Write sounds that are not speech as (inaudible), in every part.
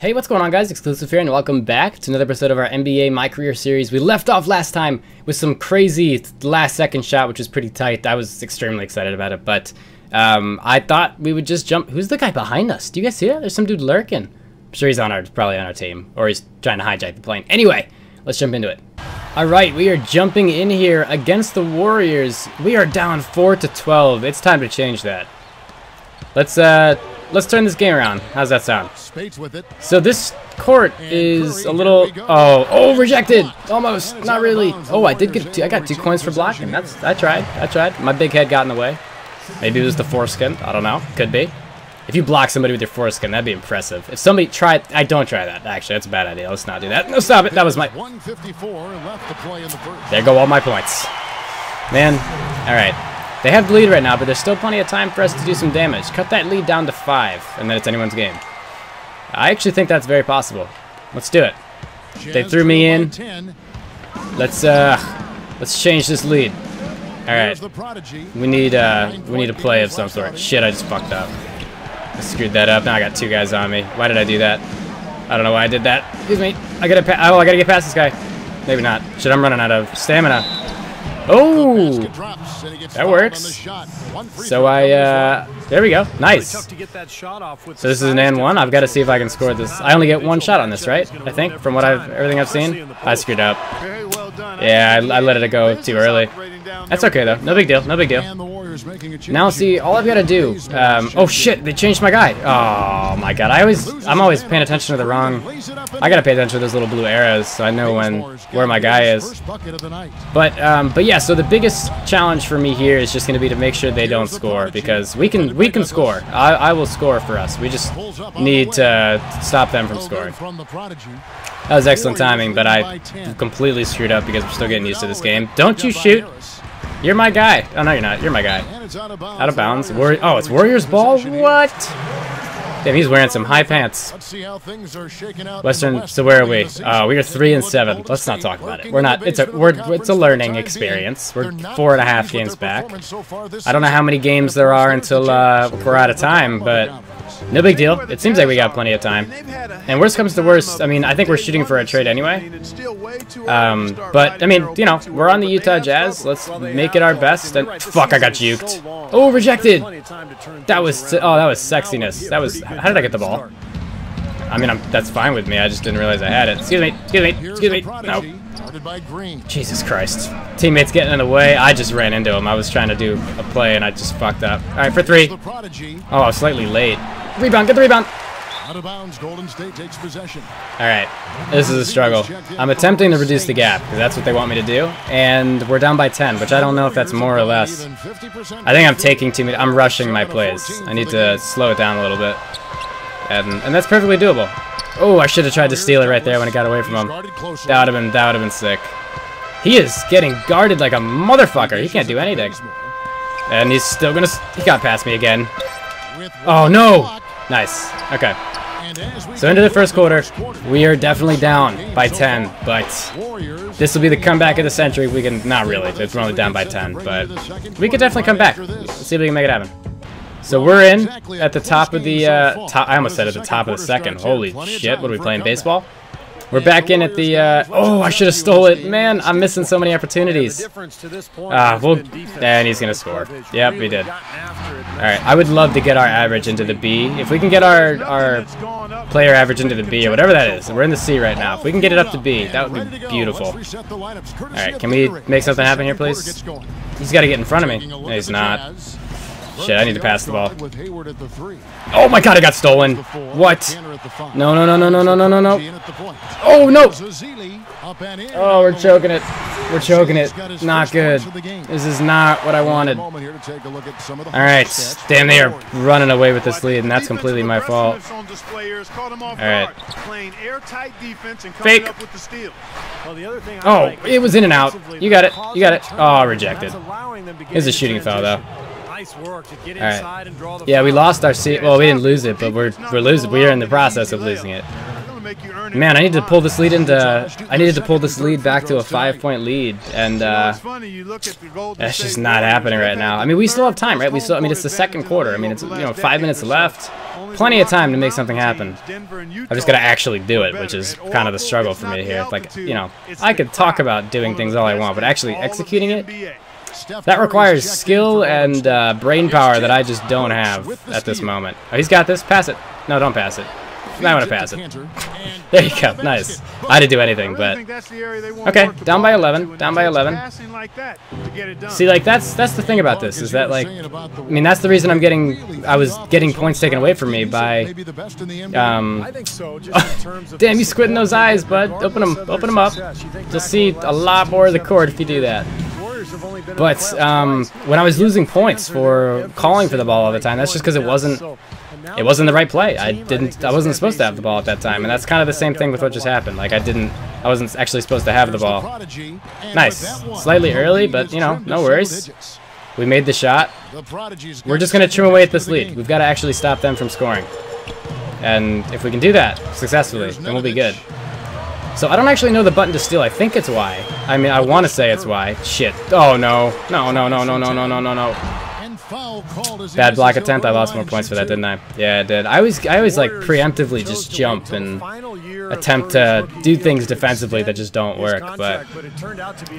Hey, what's going on guys? Xclusive here and welcome back to another episode of our NBA My Career series. We left off last time with some crazy last second shot, which was pretty tight. I was extremely excited about it, but um, I thought we would just jump. Who's the guy behind us? Do you guys see that? There's some dude lurking. I'm sure he's on our, probably on our team, or he's trying to hijack the plane. Anyway, let's jump into it. All right, we are jumping in here against the Warriors. We are down 4 to 12. It's time to change that. Let's uh let's turn this game around. How's that sound? Spates with it. So this court is a little oh oh rejected. Almost. Not really. oh I did get two, I got two coins for blocking. That's I tried. I tried. My big head got in the way. Maybe it was the foreskin. I don't know. Could be. If you block somebody with your foreskin that'd be impressive. If somebody tried I don't try that actually. That's a bad idea. Let's not do that. No stop it. That was my 154 left to play in the first. there go all my points. Man. All right they have the lead right now but there's still plenty of time for us to do some damage cut that lead down to five and then it's anyone's game I actually think that's very possible. Let's do it. They threw me in. Let's uh, let's change this lead. All right. We need uh, we need a play of some sort. Shit, I just fucked up. I screwed that up. Now I got two guys on me. Why did I do that? I don't know why I did that. Excuse me. I gotta. oh, I gotta get past this guy. Maybe not. Shit, I'm running out of stamina. Oh, that works. So I, uh, there we go. Nice. So this is an N one. I've got to see if I can score this. I only get one shot on this, right? I think from what I've everything I've seen. I screwed up. Yeah, I, I let it go too early. That's okay though. No big deal. No big deal. Now see, all I've got to do. Um, oh shit! They changed my guy. Oh my god! I always, I'm always paying attention to the wrong. I gotta pay attention to those little blue arrows so I know when where my guy is. But um, but yeah. So the biggest challenge for me here is just gonna be to make sure they don't score because we can we can score. I, I will score for us. We just need to stop them from scoring. That was excellent timing, but I completely screwed up because we're still getting used to this game. Don't you shoot! You're my guy. Oh, no, you're not. You're my guy. Out of bounds. War oh, it's Warriors ball? What? Damn, he's wearing some high pants. Western, so where are we? Uh, we are three and seven. Let's not talk about it. We're not. It's a we're it's a learning experience. We're four and a half games back. I don't know how many games there are until uh, we're out of time, but no big deal. It seems like we got plenty of time. And worst comes to worst, I mean, I think we're shooting for a trade anyway. Um, but, I mean, you know, we're on the Utah Jazz. Let's make it our best. And Fuck, I got juked. Oh, rejected! That was, oh, that was sexiness. That was, how did I get the ball? I mean, I'm, that's fine with me. I just didn't realize I had it. Excuse me, excuse me, excuse me. No. Jesus Christ. Teammates getting in the way. I just ran into him. I was trying to do a play and I just fucked up. All right, for three. Oh, I was slightly late. Rebound, get the rebound. Out of bounds, Golden State takes possession. All right, this is a struggle. I'm attempting to reduce the gap because that's what they want me to do, and we're down by 10, which I don't know if that's more or less. I think I'm taking too many. I'm rushing my plays. I need to slow it down a little bit, and and that's perfectly doable. Oh, I should have tried to steal it right there when it got away from him. That would have been that would have been sick. He is getting guarded like a motherfucker. He can't do anything. And he's still gonna. He got past me again. Oh no! Nice. Okay. So into the first quarter, we are definitely down by 10, but this will be the comeback of the century. We can, not really, we're only down by 10, but we could definitely come back. Let's see if we can make it happen. So we're in at the top of the, uh, top, I almost said at the top of the second. Holy shit, what are we playing, baseball? We're back in at the, uh, oh, I should have stole it. Man, I'm missing so many opportunities. Ah, uh, well, and he's going to score. Yep, we did. All right, I would love to get our average into the B. If we can get our, our player average into the B or whatever that is, we're in the C right now. If we can get it up to B, that would be beautiful. All right, can we make something happen here, please? He's got to get in front of me. No, he's not. Shit, I need to pass the ball. Oh my god, I got stolen. What? No, no, no, no, no, no, no, no, no. Oh, no. Oh, we're choking it. We're choking it. Not good. This is not what I wanted. All right. Damn, they are running away with this lead, and that's completely my fault. All right. Fake. Oh, it was in and out. You got it. You got it. Oh, rejected. It's a shooting foul, though. Nice work to get inside and draw the Yeah, we lost our seat. Well, we didn't lose it, but we're we're losing. We are in the process of losing it. to make you earn it Man, I need to pull this lead into. I needed to pull this lead back to a free throws tonight. five-point lead, and uh, it's funny, you look at the Golden that's just not happening right now. I mean, we still have time, right? We still. I mean, it's the second quarter. I mean, it's you know five minutes left. Plenty of time to make something happen. teams, Denver and I just gotta actually do it, which is kind of the struggle for me here. Like, you know, I could talk about doing things all I want, but actually all of the executing it, that requires skill and uh, brain power that I just don't have at this moment. Oh, he's got this. Pass it. No, don't pass it. I want to pass it. (laughs) there you go. Nice. I didn't do anything, but okay. Down by 11. Down by 11. See, like that's that's the thing about this is that like, I mean that's the reason I'm getting I was getting points taken away from me by um. (laughs) damn, you squinting those eyes, bud. Open them. Open them up. You'll see a lot more of the court if you do that. But um, when I was losing points for calling for the ball all the time, that's just because it wasn't. down. So, and now It wasn't the right play. I didn't I wasn't supposed to have the ball at that time, and that's kind of the same thing with what just happened. Like I didn't. I wasn't actually supposed to have the ball. Nice. Slightly early, but, you know, no worries. We made the shot. We're just gonna chew away at this lead. We've got to actually stop them from scoring. And if we can do that successfully, then we'll be good. So I don't actually know the button to steal. I think it's Y. I mean, I want to say it's Y. Shit. Oh no. No, no, no, no, no, no, no, no, no. Bad block attempt. I lost more points for that, didn't I? Yeah, I did. I always, I always like preemptively just jump and attempt to do things defensively that just don't work. But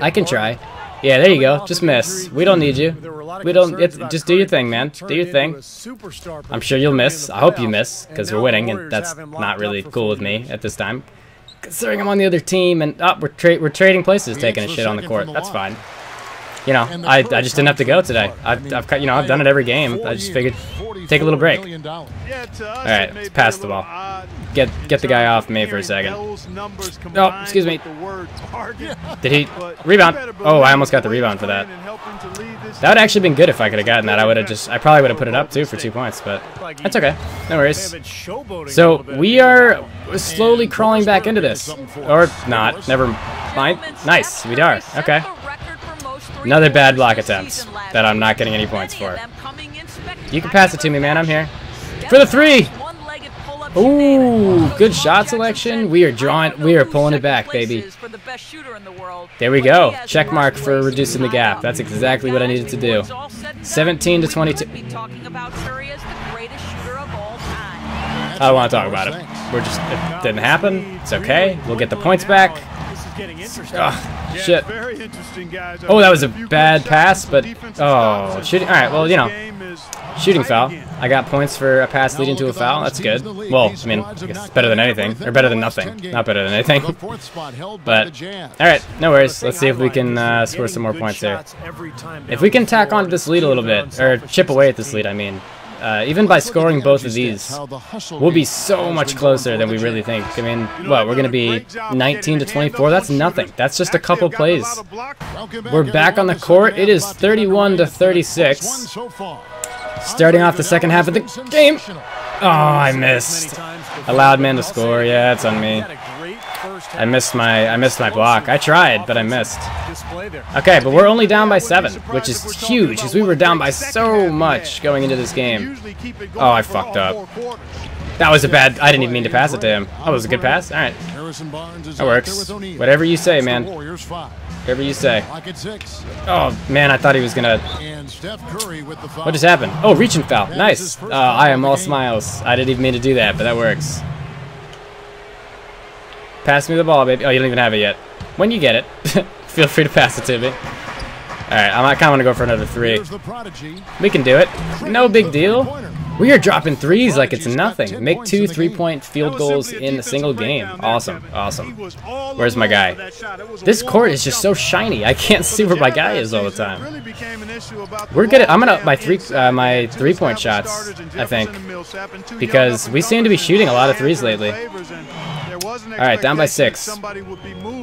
I can try. Yeah, there you go. Just miss. We don't need you. We don't. Just do your thing, man. Do your thing. I'm sure you'll miss. I hope you miss because we're winning, and that's not really cool with me at this time. Considering I'm on the other team, and oh, we're tra we're trading places, taking a shit on the court. That's fine. You know, I, I just didn't have to go today. I've, I've you know I've done it every game. I just figured take a little break. Yeah, to us, All right, let's pass the ball. Get get the guy off me for a second. those numbers Oh, excuse me. with the word target, Did he rebound? Oh, I almost got the rebound for that. playing and helping to lead this That would actually been good if I could have gotten that. I would have just I probably would have put it up too for two points, but that's okay. No worries. So we are slowly crawling back into this, or not? Never mind. Nice, we are. Okay. Another bad block attempt that I'm not getting any points for. You can pass it to me, man. I'm here. For the three! Ooh, good shot selection. We are drawing, we are pulling it back, baby. There we go. Check mark for reducing the gap. That's exactly what I needed to do. 17 to 22. I don't want to talk about it. We're just, it didn't happen. It's okay. We'll get the points back. Ugh, shit. Very interesting, guys. Oh, that was a few bad pass, but oh, shooting. All right, well, you know, shooting foul. I got points for a pass leading to a foul. That's good. Well, I mean, I guess it's better than anything, or better than nothing. Not better than anything. But all right, no worries. Let's see if we can uh, score some more points here. If we can tack onto this lead a little bit, or chip away at this lead, I mean, uh, even by scoring both of these, we'll be so much closer than we really think. I mean, well, we're going to be 19 to 24? That's nothing. That's just a couple plays. We're back on the court. It is 31 to 36. Starting off the second half of the game. Oh, I missed. Allowed man to score. Yeah, it's on me. I missed my I missed my block. I tried, but I missed. Okay, but we're only down by seven, which is huge because we were down by so much going into this game. Oh, I fucked up. That was a bad. I didn't even mean to pass it to him. That was a good pass. All right, that works. Whatever you say, man. Whatever you say. Oh man, I thought he was gonna. What just happened? Oh, reaching foul. Nice. Uh, I am all smiles. I didn't even mean to do that, but that works. Pass me the ball, baby. Oh, you don't even have it yet. When you get it, (laughs) feel free to pass it to me. All right, I'm kind of gonna go for another three. We can do it. No big deal. We are dropping threes like it's nothing. Make two three-point field goals in a single game. Awesome, awesome. Where's my guy? This court is just so shiny. I can't see where my guy is all the time. We're good. At, I'm gonna my three uh, my three-point shots. I think because we seem to be shooting a lot of threes lately. All right, down by six.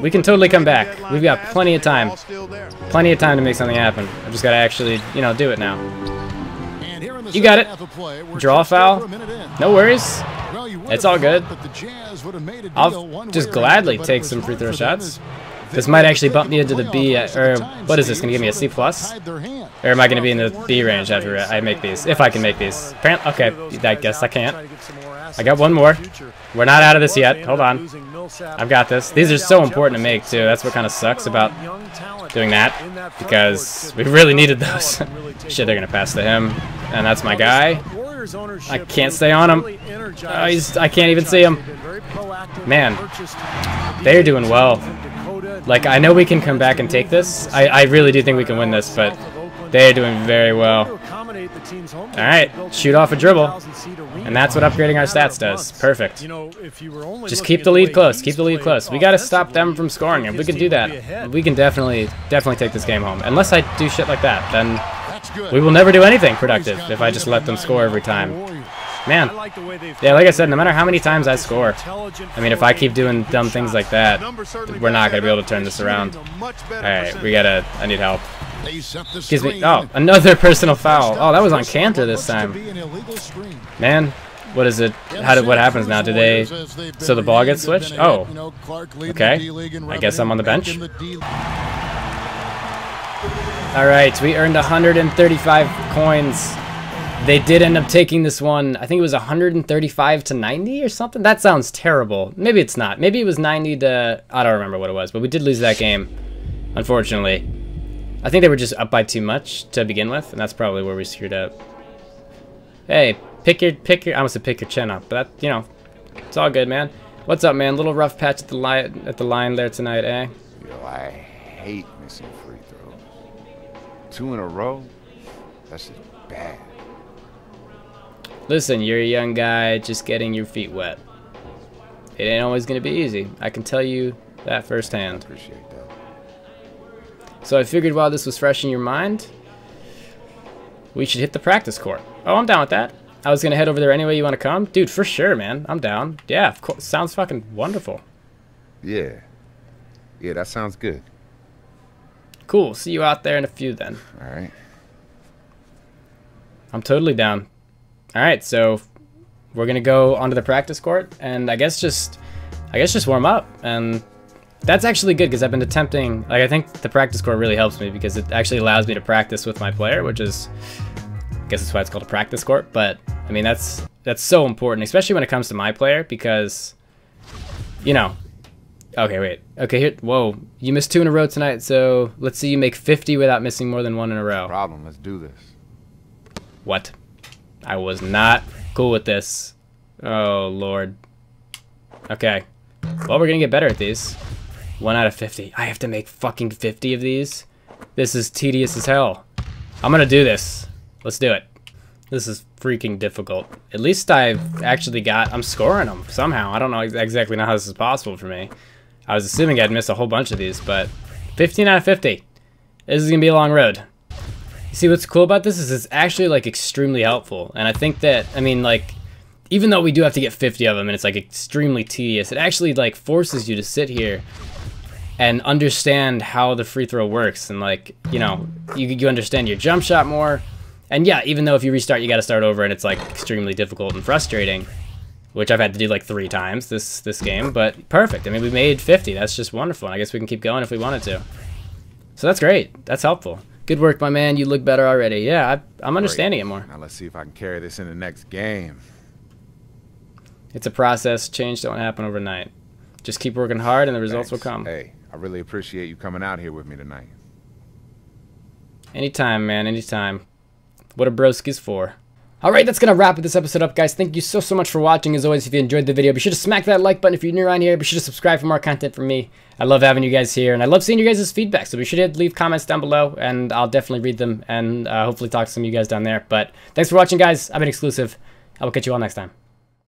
We can totally come back. We've got plenty of time. Plenty of time to make something happen. I've just gotta actually, you know, do it now. You got it. Draw foul. No worries. It's all good. I'll just gladly take some free throw shots. This might actually bump me into the B, uh, or what is this, going to give me a C+? plus? Or am I going to be in the B range after I make these? If I can make these. Apparently, okay, I guess I can't. I got one more. We're not out of this yet. Hold on. I've got this. These are so important to make, too. That's what kind of sucks about doing that, because we really needed those. (laughs) Shit, they're going to pass to him. And that's my guy. I can't stay on him. Oh, he's, I can't even see him. Man, they're doing well. Like, I know we can come back and take this. I, I really do think we can win this, but they're doing very well. Alright, shoot off a dribble. And that's what upgrading our stats does. Perfect. Just keep the lead close. Keep the lead close. We got to stop them from scoring. If we can do that, we can definitely, definitely take this game home. Unless I do shit like that, then we will never do anything productive if I just let them score every time. Man, yeah, like I said, no matter how many times I score, I mean, if I keep doing dumb things like that, we're not going to be able to turn this around. Alright, we gotta, I need help. Excuse me, oh, another personal foul. Oh, that was on Kanter this time. Man, what is it? How did what happens now? Do they? So the ball gets switched? Oh, okay. I guess I'm on the bench. All right, we earned 135 coins. They did end up taking this one. I think it was 135 to 90 or something. That sounds terrible. Maybe it's not. Maybe it was 90 to I don't remember what it was, but we did lose that game, unfortunately. I think they were just up by too much to begin with, and that's probably where we screwed up. Hey, pick your pick your I almost said pick your chin up, but that you know, it's all good, man. What's up, man? Little rough patch at the line at the line there tonight, eh? Yo, I hate missing free throws. Two in a row? That's just bad. Listen, you're a young guy just getting your feet wet. It ain't always gonna be easy. I can tell you that firsthand. Appreciate that. So I figured while this was fresh in your mind, we should hit the practice court. Oh, I'm down with that. I was gonna head over there anyway. You want to come, dude? For sure, man. I'm down. Yeah, of course. Sounds fucking wonderful. Yeah. Yeah, that sounds good. Cool. See you out there in a few then. All right. I'm totally down. All right, so we're gonna go onto the practice court, and I guess just, I guess just warm up, and that's actually good because I've been attempting. Like I think the practice court really helps me because it actually allows me to practice with my player, which is, I guess that's why it's called a practice court. But I mean that's that's so important, especially when it comes to my player because, you know. Okay, wait. Okay, here. Whoa, you missed two in a row tonight, so let's see you make 50 without missing more than one in a row. Problem. Let's do this. What? I was not cool with this. Oh, Lord. Okay. Well, we're gonna get better at these. One out of 50. I have to make fucking 50 of these? This is tedious as hell. I'm gonna do this. Let's do it. This is freaking difficult. At least I've actually got... I'm scoring them somehow. I don't know exactly how this is possible for me. I was assuming I'd miss a whole bunch of these, but 15 out of 50. This is gonna be a long road. You see what's cool about this is it's actually like extremely helpful. And I think that, I mean like, even though we do have to get 50 of them and it's like extremely tedious, it actually like forces you to sit here and understand how the free throw works and like, you know, you, you understand your jump shot more. And yeah, even though if you restart, you got to start over and it's like extremely difficult and frustrating, which I've had to do like three times this, this game, but perfect. I mean, we made 50. That's just wonderful. And I guess we can keep going if we wanted to. So that's great. That's helpful. Good work, my man. You look better already. Yeah, I, am understanding it more. Now let's see if I can carry this in the next game. It's a process. Change don't happen overnight. Just keep working hard and the results Thanks. will come. Hey, I really appreciate you coming out here with me tonight. Anytime, man. Anytime. What a broski's for. Alright, that's going to wrap this episode up, guys. Thank you so, so much for watching. As always, if you enjoyed the video, be sure to smack that like button if you're new around here. Be sure to subscribe for more content from me. I love having you guys here, and I love seeing you guys' feedback. So be sure to leave comments down below, and I'll definitely read them, and uh, hopefully talk to some of you guys down there. But thanks for watching, guys. I've been Xclusive. I will catch you all next time.